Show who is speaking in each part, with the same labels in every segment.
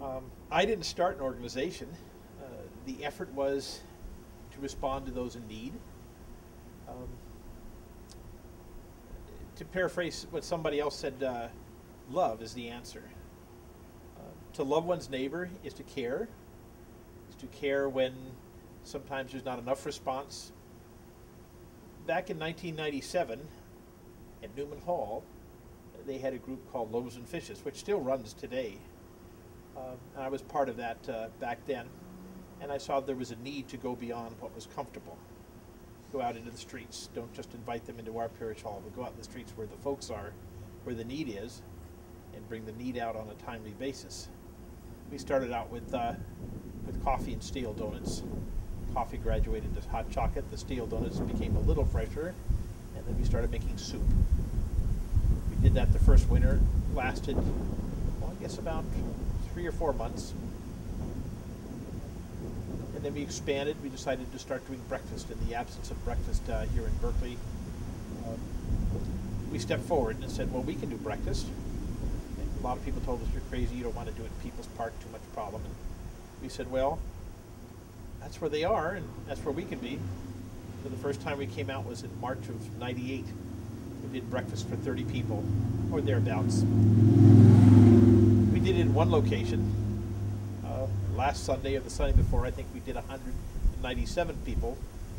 Speaker 1: Um, I didn't start an organization. Uh, the effort was to respond to those in need. Um, to paraphrase what somebody else said, uh, love is the answer. Uh, to love one's neighbor is to care, is to care when sometimes there's not enough response. Back in 1997, at Newman Hall, they had a group called Loaves and Fishes, which still runs today. Um, and I was part of that uh, back then. And I saw there was a need to go beyond what was comfortable. Go out into the streets. Don't just invite them into our parish hall, but go out in the streets where the folks are, where the need is, and bring the need out on a timely basis. We started out with, uh, with coffee and steel donuts. Coffee graduated to hot chocolate. The steel donuts became a little fresher, and then we started making soup. We did that the first winter. Lasted, well, I guess about three or four months. And then we expanded. We decided to start doing breakfast in the absence of breakfast uh, here in Berkeley. Um, we stepped forward and said, well, we can do breakfast. And a lot of people told us, you're crazy, you don't want to do it in People's Park, too much problem. And we said, well, that's where they are, and that's where we can be. So the first time we came out was in March of 98. We did breakfast for 30 people, or thereabouts. Did in one location. Uh, last Sunday or the Sunday before, I think we did 197 people.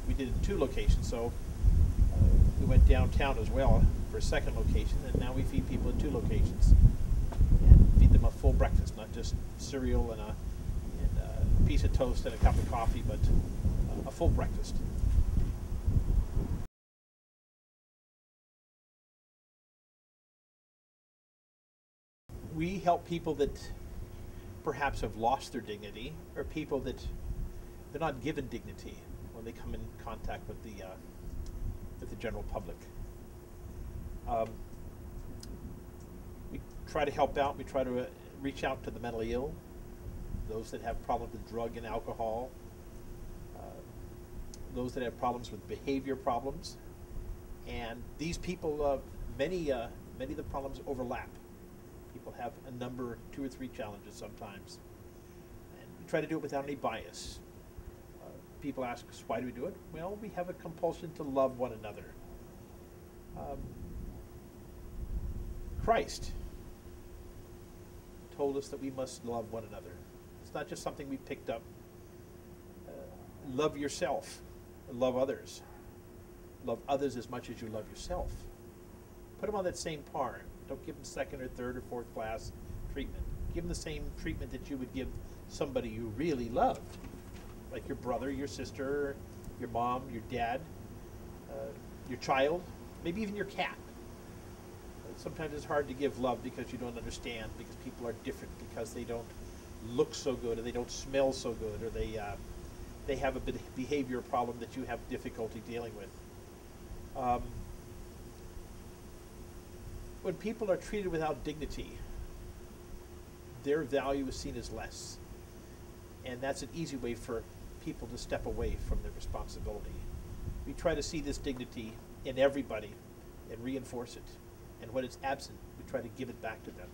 Speaker 1: We did in two locations, so uh, we went downtown as well for a second location, and now we feed people in two locations. And feed them a full breakfast, not just cereal and a, and a piece of toast and a cup of coffee, but uh, a full breakfast. We help people that perhaps have lost their dignity or people that they're not given dignity when they come in contact with the uh, with the general public. Um, we try to help out. We try to uh, reach out to the mentally ill, those that have problems with drug and alcohol, uh, those that have problems with behavior problems, and these people, uh, many uh, many of the problems overlap people have a number, two or three challenges sometimes. And we try to do it without any bias. Uh, people ask us, why do we do it? Well, we have a compulsion to love one another. Um, Christ told us that we must love one another. It's not just something we picked up. Uh, love yourself, love others. Love others as much as you love yourself. Put them on that same par. Don't give them second or third or fourth class treatment. Give them the same treatment that you would give somebody you really loved, like your brother, your sister, your mom, your dad, uh, your child, maybe even your cat. Sometimes it's hard to give love because you don't understand, because people are different, because they don't look so good, or they don't smell so good, or they uh, they have a behavior problem that you have difficulty dealing with. Um, when people are treated without dignity, their value is seen as less. And that's an easy way for people to step away from their responsibility. We try to see this dignity in everybody and reinforce it. And when it's absent, we try to give it back to them,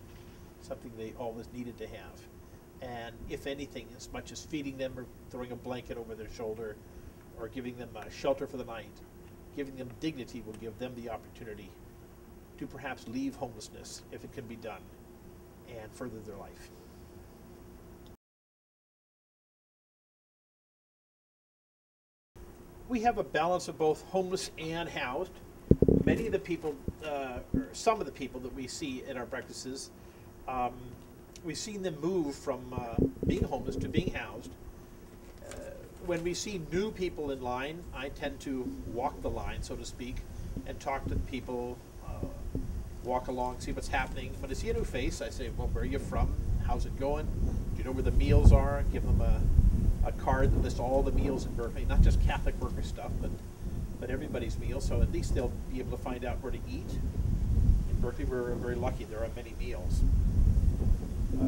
Speaker 1: something they always needed to have. And if anything, as much as feeding them or throwing a blanket over their shoulder or giving them a shelter for the night, giving them dignity will give them the opportunity to perhaps leave homelessness if it can be done and further their life. We have a balance of both homeless and housed. Many of the people, uh, or some of the people that we see at our breakfasts, um, we've seen them move from uh, being homeless to being housed. Uh, when we see new people in line, I tend to walk the line, so to speak, and talk to people walk along, see what's happening. When I see a new face, I say, well, where are you from? How's it going? Do you know where the meals are? Give them a, a card that lists all the meals in Berkeley, not just Catholic worker stuff, but, but everybody's meals, so at least they'll be able to find out where to eat. In Berkeley, we're very lucky. There are many meals. Uh,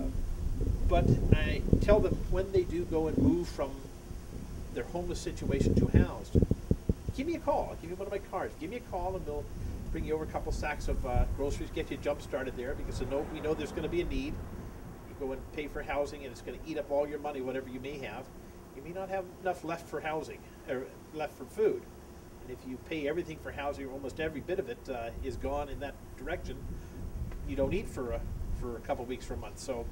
Speaker 1: but I tell them when they do go and move from their homeless situation to housed, give me a call. I'll give you one of my cards. Give me a call and we'll bring you over a couple sacks of uh, groceries, get you jump started there because know, we know there's going to be a need. You go and pay for housing and it's going to eat up all your money, whatever you may have, you may not have enough left for housing, or left for food. And if you pay everything for housing, almost every bit of it uh, is gone in that direction, you don't eat for a, for a couple weeks or a month. So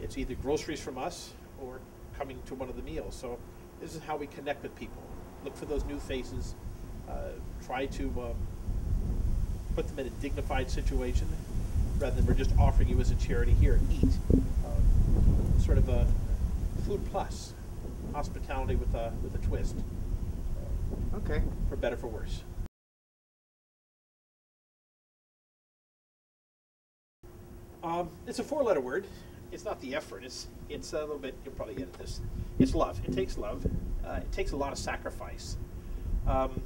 Speaker 1: it's either groceries from us or coming to one of the meals. So this is how we connect with people. Look for those new faces. Uh, try to um, put them in a dignified situation rather than we're just offering you as a charity here, eat. Uh, sort of a food plus hospitality with a with a twist,
Speaker 2: Okay.
Speaker 1: for better for worse. Um, it's a four-letter word. It's not the F word. It's it's a little bit. You'll probably get this. It's love. It takes love. Uh, it takes a lot of sacrifice. Um,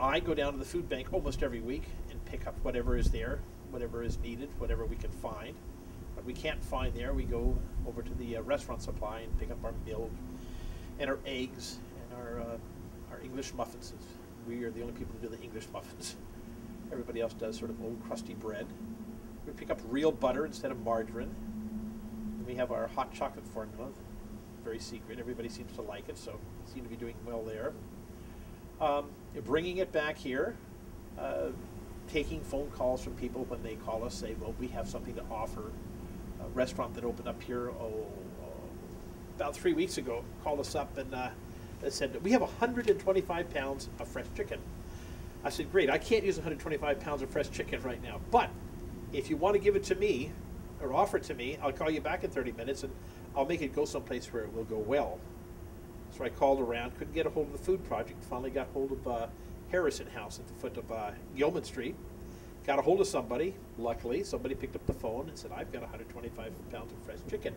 Speaker 1: I go down to the food bank almost every week and pick up whatever is there, whatever is needed, whatever we can find. What we can't find there, we go over to the uh, restaurant supply and pick up our milk and our eggs and our uh, our English muffins. We are the only people who do the English muffins. Everybody else does sort of old crusty bread. We pick up real butter instead of margarine. And we have our hot chocolate formula, very secret. Everybody seems to like it, so we seem to be doing well there. Um, bringing it back here, uh, taking phone calls from people when they call us, say, well, we have something to offer. A restaurant that opened up here, oh, about three weeks ago, called us up and uh, said, we have 125 pounds of fresh chicken. I said, great, I can't use 125 pounds of fresh chicken right now, but if you want to give it to me or offer it to me, I'll call you back in 30 minutes and I'll make it go someplace where it will go well. So I called around, couldn't get a hold of the food project, finally got hold of uh, Harrison House at the foot of uh, Gilman Street. Got a hold of somebody, luckily, somebody picked up the phone and said, I've got 125 pounds of fresh chicken.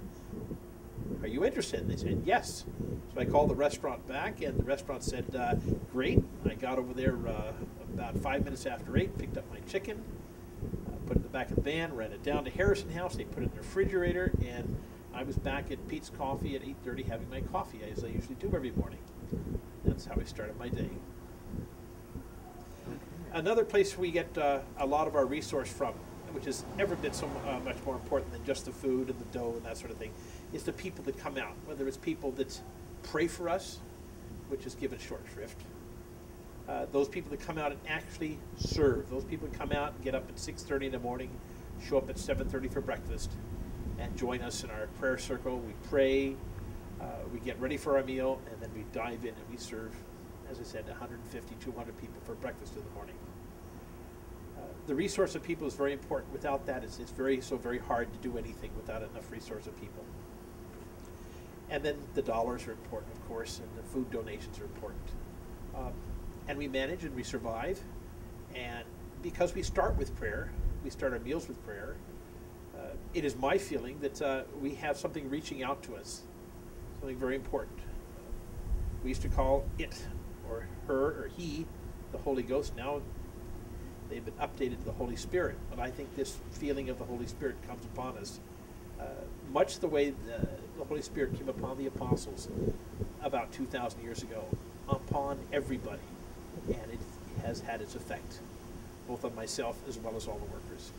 Speaker 1: Are you interested? And they said, yes. So I called the restaurant back, and the restaurant said, uh, great. I got over there uh, about five minutes after 8, picked up my chicken, uh, put it in the back of the van, ran it down to Harrison House. They put it in the refrigerator, and I was back at Peet's Coffee at 8.30 having my coffee, as I usually do every morning. That's how I started my day. Another place we get uh, a lot of our resource from, which is ever been so uh, much more important than just the food and the dough and that sort of thing, is the people that come out. Whether it's people that pray for us, which is given short shrift, uh, those people that come out and actually serve, those people that come out and get up at 6.30 in the morning, show up at 7.30 for breakfast, and join us in our prayer circle. We pray, uh, we get ready for our meal, and then we dive in and we serve, as I said, 150, 200 people for breakfast in the morning. Uh, the resource of people is very important. Without that, it's, it's very so very hard to do anything without enough resource of people. And then the dollars are important, of course, and the food donations are important. Um, and we manage and we survive. And because we start with prayer, we start our meals with prayer. It is my feeling that uh, we have something reaching out to us, something very important. We used to call it, or her, or he, the Holy Ghost. Now they've been updated to the Holy Spirit. But I think this feeling of the Holy Spirit comes upon us uh, much the way the, the Holy Spirit came upon the apostles about 2,000 years ago, upon everybody. And it has had its effect, both on myself as well as all the workers.